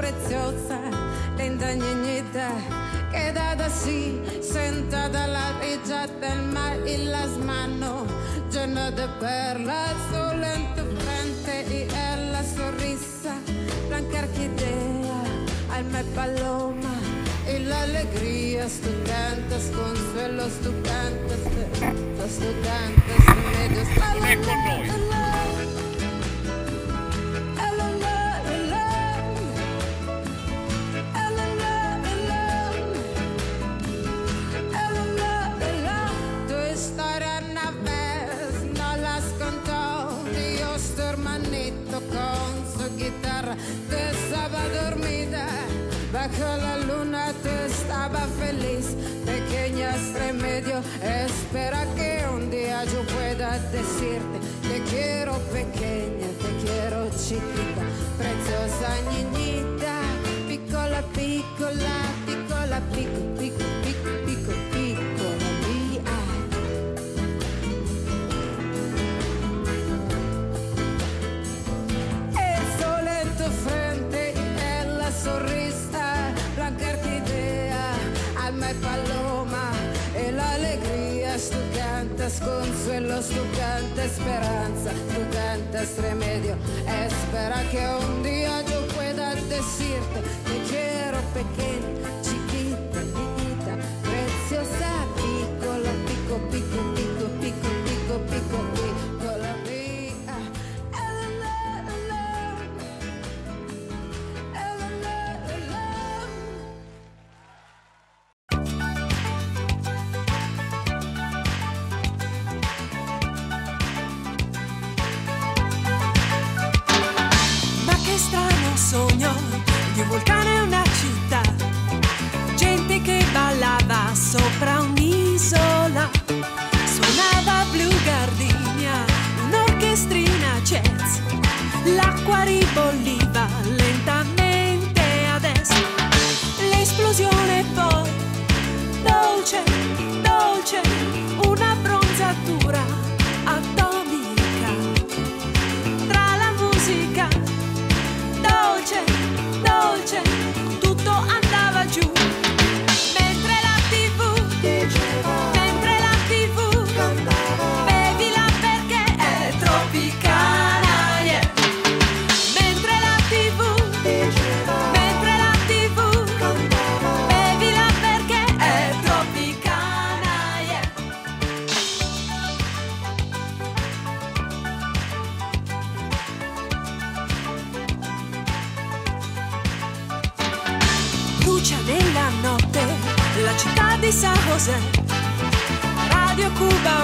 preciosa, linda niñita, quedada así, sentada a la orilla del mar y las manos llenas de perlas, sol en tu frente y en la sonrisa, blanca orquídea, alma paloma. Y la alegría, tú cantas consuelos, tú cantas, tú cantas, tú cantas, remedios. Non Piccola, piccola, picco, picco, picco, picco, piccola mia El sol en tu frente y en la sonrisa, blanca orquídea, alma y paloma, y la alegría, tú cantas consuelos, tú cantas esperanza, tú cantas remedio, espera que un día yo pueda decirte, African. José. Radio Cuba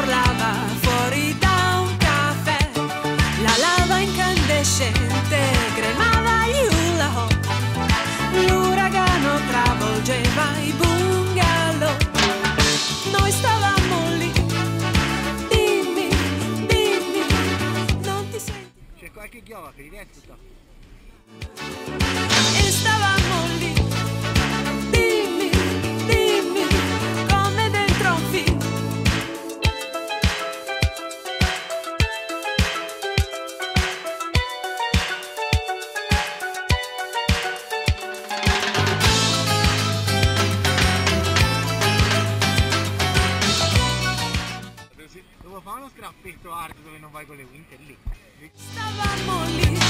Scrappetto hard dove non vai con le winter lì. Stavamo lì,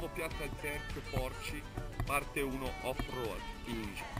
Ritrovo Piazza Tempio Porci, parte 1 off-road, Inge.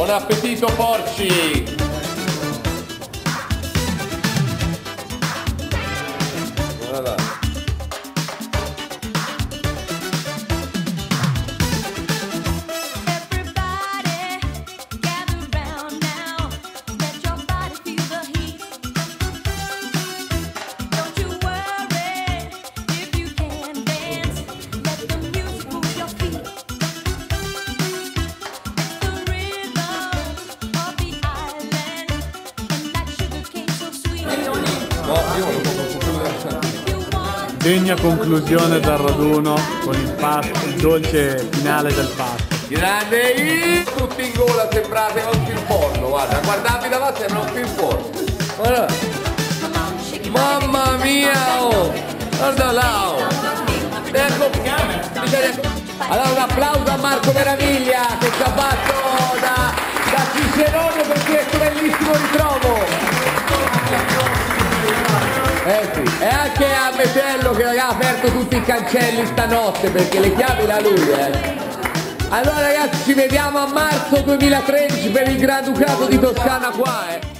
Buon appetito porci! Degna conclusione del raduno con il pasto, il dolce finale del pasto. Grande! Tutti in gola sembrate un film porno, guarda, guardavi davanti sembra un film porno. Guarda. Mamma mia! Oh! Guarda là! oh. Ecco, allora un applauso a Marco Meraviglia che ci ha fatto da, da Cicerone per questo bellissimo ritrovo. Eh sì, e anche a Metello che ha aperto tutti i cancelli stanotte perché le chiavi da lui, eh. Allora ragazzi ci vediamo a marzo 2013 per il Granducato di Toscana qua, eh.